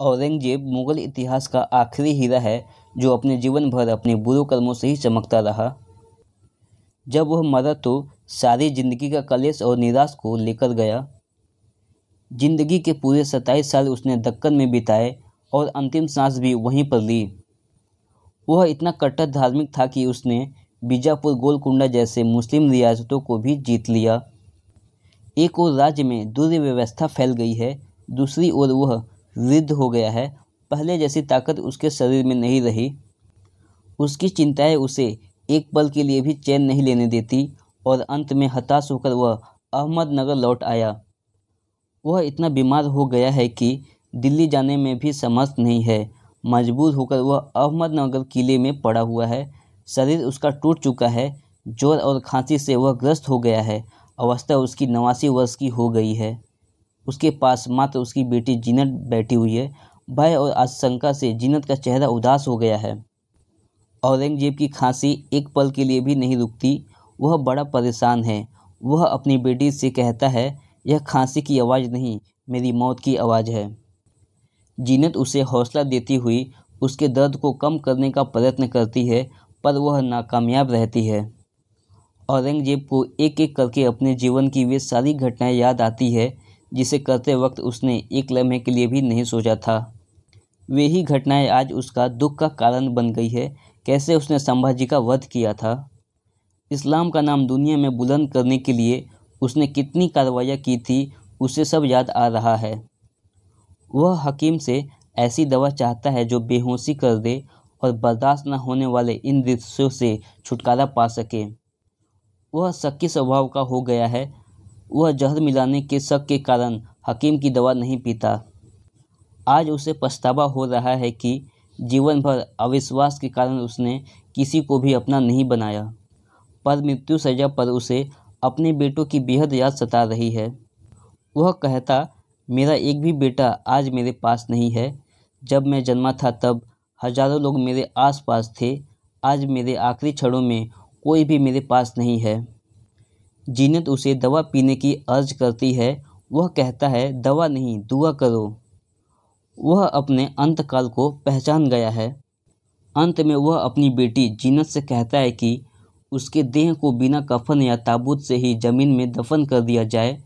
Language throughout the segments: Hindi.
औरंगज़ेब मुगल इतिहास का आखिरी हीरा है, जो अपने जीवन भर अपने बुरे कर्मों से ही चमकता रहा। जब वह मरा तो सारी ज़िंदगी का कलेश और निराश को लेकर गया। ज़िंदगी के पूरे सत्ताईस साल उसने दक्कन में बिताए और अंतिम सांस भी वहीं पर ली। वह इतना कट्टर धार्मिक था कि उसने बीजापुर गोलकुंडा जैसे मुस्लिम रियासतों को भी जीत लिया। एक और राज्य में दुर्व्यवस्था फैल गई है, दूसरी ओर वह वृद्ध हो गया है। पहले जैसी ताकत उसके शरीर में नहीं रही। उसकी चिंताएँ उसे एक पल के लिए भी चैन नहीं लेने देती और अंत में हताश होकर वह अहमदनगर लौट आया। वह इतना बीमार हो गया है कि दिल्ली जाने में भी समर्थ नहीं है। मजबूर होकर वह अहमदनगर किले में पड़ा हुआ है। शरीर उसका टूट चुका है। ज़ोर और खांसी से वह ग्रस्त हो गया है। अवस्था उसकी नवासी वर्ष की हो गई है। उसके पास मात्र उसकी बेटी जीनत बैठी हुई है। भय और आशंका से जीनत का चेहरा उदास हो गया है। औरंगज़ेब की खांसी एक पल के लिए भी नहीं रुकती। वह बड़ा परेशान है। वह अपनी बेटी से कहता है, यह खांसी की आवाज़ नहीं, मेरी मौत की आवाज़ है। जीनत उसे हौसला देती हुई उसके दर्द को कम करने का प्रयत्न करती है, पर वह नाकामयाब रहती है। औरंगज़ेब को एक एक करके अपने जीवन की वे सारी घटनाएँ याद आती है। जिसे करते वक्त उसने एक लम्हे के लिए भी नहीं सोचा था। वे ही घटनाएँ आज उसका दुख का कारण बन गई है। कैसे उसने संभाजी का वध किया था? इस्लाम का नाम दुनिया में बुलंद करने के लिए उसने कितनी कार्रवाइयाँ की थी, उसे सब याद आ रहा है। वह हकीम से ऐसी दवा चाहता है जो बेहोशी कर दे और बर्दाश्त न होने वाले इन दृश्यों से छुटकारा पा सके। वह सक्की स्वभाव का हो गया है। वह जहर मिलाने के शक के कारण हकीम की दवा नहीं पीता। आज उसे पछतावा हो रहा है कि जीवन भर अविश्वास के कारण उसने किसी को भी अपना नहीं बनाया। पर मृत्यु सजा पर उसे अपने बेटों की बेहद याद सता रही है। वह कहता, मेरा एक भी बेटा आज मेरे पास नहीं है। जब मैं जन्मा था तब हज़ारों लोग मेरे आसपास थे। आज मेरे आखिरी क्षणों में कोई भी मेरे पास नहीं है। जीनत उसे दवा पीने की अर्ज़ करती है, वह कहता है, दवा नहीं, दुआ करो। वह अपने अंतकाल को पहचान गया है। अंत में वह अपनी बेटी जीनत से कहता है कि उसके देह को बिना कफन या ताबूत से ही ज़मीन में दफन कर दिया जाए।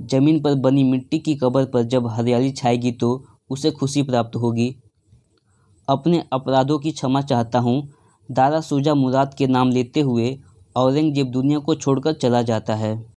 ज़मीन पर बनी मिट्टी की कब्र पर जब हरियाली छाएगी तो उसे खुशी प्राप्त होगी। अपने अपराधों की क्षमा चाहता हूँ। दारा सूजा मुराद के नाम लेते हुए औरंगज़ेब दुनिया को छोड़कर चला जाता है।